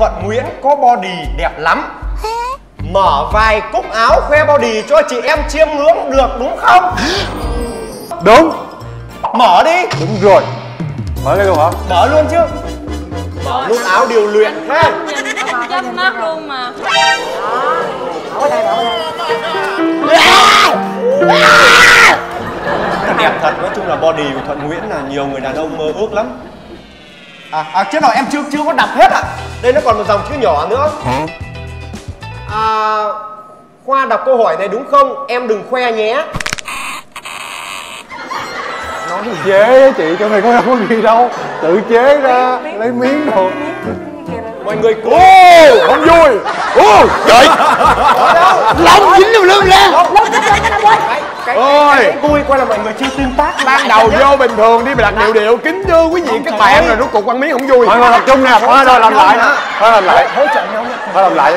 Thuận Nguyễn có body đẹp lắm. Mở vài cúc áo khoe body cho chị em chiêm ngưỡng được đúng không? đúng. Mở đi, đúng rồi. Mở lên luôn hả? Mở luôn chứ. Mở luôn áo điều luyện ha. nhìn chớp mắt luôn mà. Đẹp thật, nói chung là body của Thuận Nguyễn là nhiều người đàn ông mơ ước lắm À, à chứ nào em chưa chưa có đọc hết ạ Đây nó còn một dòng chữ nhỏ nữa. À, Khoa đọc câu hỏi này đúng không? Em đừng khoe nhé. Chế á chị trong này có đâu có gì đâu. Tự chế ra lấy miếng đồ Mọi người cố. Không vui. Ô trời cái vui coi là mọi người chưa tương tác ban đầu vô bình thường đi mà đặt điệu điệu kính thưa quý vị các bạn. Rồi rốt cuộc quăng miếng không vui thôi thôi tập trung nè. Thôi thôi làm lại. Thôi làm lại. Hỗ trợ nhau nha. Thôi làm lại